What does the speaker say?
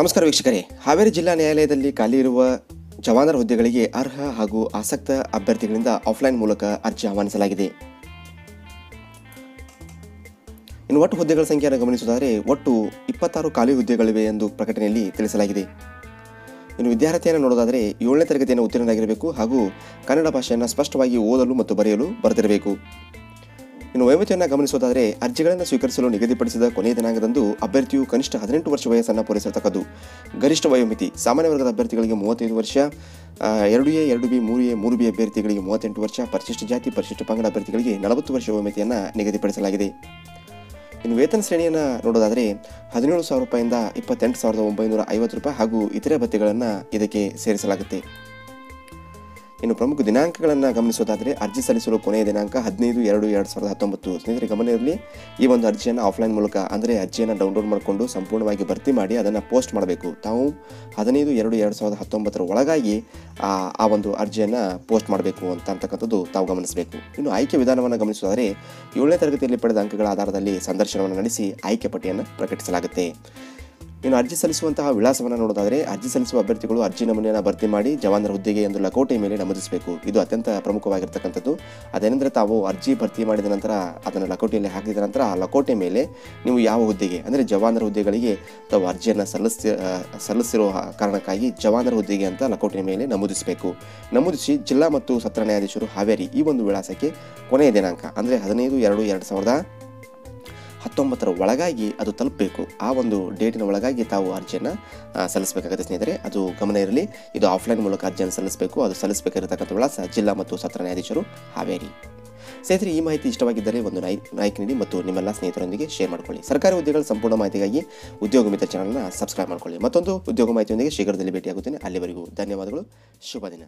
ನಮಸ್ಕಾರ ವೀಕ್ಷಕರೇ. ಹಾವೇರಿ ಜಿಲ್ಲಾ ನ್ಯಾಯಾಲಯದಲ್ಲಿ ಖಾಲಿ ಇರುವ ಜವಾನರ ಹುದ್ದೆಗಳಿಗೆ ಅರ್ಹ ಹಾಗೂ ಆಸಕ್ತ ಅಭ್ಯರ್ಥಿಗಳಿಂದ ಆಫ್ಲೈನ್ ಮೂಲಕ ಅರ್ಜಿ ಆಹ್ವಾನಿಸಲಾಗಿದೆ. ಇನ್ನು ಒಟ್ಟು ಹುದ್ದೆಗಳ ಸಂಖ್ಯೆಯನ್ನು ಗಮನಿಸುವುದಾದರೆ, ಒಟ್ಟು ಇಪ್ಪತ್ತಾರು ಖಾಲಿ ಹುದ್ದೆಗಳಿವೆ ಎಂದು ಪ್ರಕಟಣೆಯಲ್ಲಿ ತಿಳಿಸಲಾಗಿದೆ. ಇನ್ನು ವಿದ್ಯಾರ್ಥಿಯನ್ನು ನೋಡೋದಾದರೆ, ಏಳನೇ ತರಗತಿಯನ್ನು ಉತ್ತೀರ್ಣರಾಗಿರಬೇಕು ಹಾಗೂ ಕನ್ನಡ ಭಾಷೆಯನ್ನು ಸ್ಪಷ್ಟವಾಗಿ ಓದಲು ಮತ್ತು ಬರೆಯಲು ಬರೆದಿರಬೇಕು. ಇನ್ನು ವಯೋಮಿತಿಯನ್ನು ಗಮನಿಸುವುದಾದರೆ, ಅರ್ಜಿಗಳನ್ನು ಸ್ವೀಕರಿಸಲು ನಿಗದಿಪಡಿಸಿದ ಕೊನೆಯ ದಿನಾಂಕದಂದು ಅಭ್ಯರ್ಥಿಯು ಕನಿಷ್ಠ ಹದಿನೆಂಟು ವರ್ಷ ವಯಸ್ಸನ್ನು ಪೂರೈಸಿರತಕ್ಕದ್ದು ಗರಿಷ್ಠ ವಯೋಮಿತಿ, ಸಾಮಾನ್ಯ ವರ್ಗದ ಅಭ್ಯರ್ಥಿಗಳಿಗೆ ಮೂವತ್ತೈದು ವರ್ಷ ಎರಡು ಎ, ಎರಡು ಬಿ, ಮೂರು ಎ, ಮೂರು ಬಿ ಅಭ್ಯರ್ಥಿಗಳಿಗೆ ಮೂವತ್ತೆಂಟು ವರ್ಷ, ಪರಿಶಿಷ್ಟ ಜಾತಿ, ಪರಿಶಿಷ್ಟ ಪಂಗಡ ಅಭ್ಯರ್ಥಿಗಳಿಗೆ ನಲವತ್ತು ವರ್ಷ ವಯೋಮಿತಿಯನ್ನು ನಿಗದಿಪಡಿಸಲಾಗಿದೆ. ಇನ್ನು ವೇತನ ಶ್ರೇಣಿಯನ್ನು ನೋಡೋದಾದರೆ, ಹದಿನೇಳು ಸಾವಿರ ರೂಪಾಯಿಂದ ಇಪ್ಪತ್ತೆಂಟು ಸಾವಿರದ ಒಂಬೈನೂರ ಐವತ್ತು ರೂಪಾಯಿ ಹಾಗೂ ಇತರೆ ಭತ್ಯೆಗಳನ್ನು ಇದಕ್ಕೆ ಸೇರಿಸಲಾಗುತ್ತೆ. ಇನ್ನು ಪ್ರಮುಖ ದಿನಾಂಕಗಳನ್ನು ಗಮನಿಸೋದಾದರೆ ಅರ್ಜಿ ಸಲ್ಲಿಸಲು ಕೊನೆಯ ದಿನಾಂಕ ಹದಿನೈದು ಎರಡು ಎರಡು ಸಾವಿರದ ಹತ್ತೊಂಬತ್ತು. ಸ್ನೇಹಿತರೆ ಗಮನ ಇರಲಿ ಈ ಒಂದು ಅರ್ಜಿಯನ್ನು ಆಫ್ಲೈನ್ ಮೂಲಕ, ಅಂದರೆ ಅರ್ಜಿಯನ್ನು ಡೌನ್ಲೋಡ್ ಮಾಡಿಕೊಂಡು ಸಂಪೂರ್ಣವಾಗಿ ಭರ್ತಿ ಮಾಡಿ ಅದನ್ನು ಪೋಸ್ಟ್ ಮಾಡಬೇಕು. ತಾವು ಹದಿನೈದು ಎರಡು ಎರಡು ಸಾವಿರದ ಹತ್ತೊಂಬತ್ತರ ಒಳಗಾಗಿ ಆ ಒಂದು ಅರ್ಜಿಯನ್ನು ಪೋಸ್ಟ್ ಮಾಡಬೇಕು ಅಂತ ಅಂತಕ್ಕಂಥದ್ದು ತಾವು ಗಮನಿಸಬೇಕು. ಇನ್ನು ಆಯ್ಕೆ ವಿಧಾನವನ್ನು ಗಮನಿಸೋದಾದರೆ ಏಳನೇ ತರಗತಿಯಲ್ಲಿ ಪಡೆದ ಅಂಕಗಳ ಆಧಾರದಲ್ಲಿ ಸಂದರ್ಶನವನ್ನು ನಡೆಸಿ ಆಯ್ಕೆ ಪಟ್ಟಿಯನ್ನು ಪ್ರಕಟಿಸಲಾಗುತ್ತೆ. ಇನ್ನು ಅರ್ಜಿ ಸಲ್ಲಿಸುವಂತಹ ವಿಳಾಸವನ್ನು ನೋಡೋದಾದರೆ ಅರ್ಜಿ ಸಲ್ಲಿಸುವ ಅಭ್ಯರ್ಥಿಗಳು ಅರ್ಜಿ ನಮೂನೆಯನ್ನು ಭರ್ತಿ ಮಾಡಿ ಜವಾನರ ಹುದ್ದೆಗೆ ಎಂದು ಲಕೋಟೆ ಮೇಲೆ ನಮೂದಿಸಬೇಕು. ಇದು ಅತ್ಯಂತ ಪ್ರಮುಖವಾಗಿರ್ತಕ್ಕಂಥದ್ದು. ಅದೇನೆಂದರೆ ತಾವು ಅರ್ಜಿ ಭರ್ತಿ ಮಾಡಿದ ನಂತರ ಅದನ್ನು ಲಕೋಟೆಯಲ್ಲಿ ಹಾಕಿದ ನಂತರ ಆ ಲಕೋಟೆ ಮೇಲೆ ನೀವು ಯಾವ ಹುದ್ದೆಗೆ ಅಂದರೆ ಜವಾನರ ಹುದ್ದೆಗಳಿಗೆ ತಾವು ಅರ್ಜಿಯನ್ನು ಸಲ್ಲಿಸಿ ಆ, ಸಲ್ಲಿಸಿರೋ ಕಾರಣಕ್ಕಾಗಿ ಜವಾನರ ಹುದ್ದೆಗೆ ಅಂತ ಲಕೋಟೆ ಮೇಲೆ ನಮೂದಿಸಬೇಕು. ನಮೂದಿಸಿ ಜಿಲ್ಲಾ ಮತ್ತು ಸತ್ರ ನ್ಯಾಯಾಧೀಶರು ಹಾವೇರಿ ಈ ಒಂದು ವಿಳಾಸಕ್ಕೆ ಕೊನೆಯ ದಿನಾಂಕ ಅಂದರೆ ಹದಿನೈದು ಎರಡು ಎರಡು ಸಾವಿರದ ಹತ್ತೊಂಬತ್ತರ ಒಳಗಾಗಿ ಅದು ತಲುಪಬೇಕು. ಆ ಒಂದು ಡೇಟಿನ ಒಳಗಾಗಿ ತಾವು ಅರ್ಜಿಯನ್ನು ಸಲ್ಲಿಸಬೇಕಾಗುತ್ತೆ ಸ್ನೇಹಿತರೆ. ಅದು ಗಮನ ಇರಲಿ. ಇದು ಆಫ್ಲೈನ್ ಮೂಲಕ ಅರ್ಜಿಯನ್ನು ಸಲ್ಲಿಸಬೇಕು. ಅದು ಸಲ್ಲಿಸಬೇಕಾಗಿರತಕ್ಕಂಥ ವಿಳಾಸ ಜಿಲ್ಲಾ ಮತ್ತು ಸತ್ರ ನ್ಯಾಯಾಧೀಶರು ಹಾವೇರಿ. ಸ್ನೇಹಿತರೆ, ಈ ಮಾಹಿತಿ ಇಷ್ಟವಾಗಿದ್ದರೆ ಒಂದು ನಾಯ್ ನಾಯ್ಕ್ ನೀಡಿ ಮತ್ತು ನಿಮ್ಮೆಲ್ಲ ಸ್ನೇಹಿತರೊಂದಿಗೆ ಶೇರ್ ಮಾಡಿಕೊಳ್ಳಿ. ಸರ್ಕಾರಿ ಹುದ್ದೆಗಳ ಸಂಪೂರ್ಣ ಮಾಹಿತಿಗಾಗಿ ಉದ್ಯೋಗ ಮಿತ್ರ ಚಾನಲ್ನ ಸಬ್ಸ್ಕ್ರೈಬ್ ಮಾಡ್ಕೊಳ್ಳಿ. ಮತ್ತೊಂದು ಉದ್ಯೋಗ ಮಾಹಿತಿಯೊಂದಿಗೆ ಶೀಘ್ರದಲ್ಲಿ ಭೇಟಿಯಾಗುತ್ತೇನೆ. ಅಲ್ಲಿವರೆಗೂ ಧನ್ಯವಾದಗಳು. ಶುಭ ದಿನ.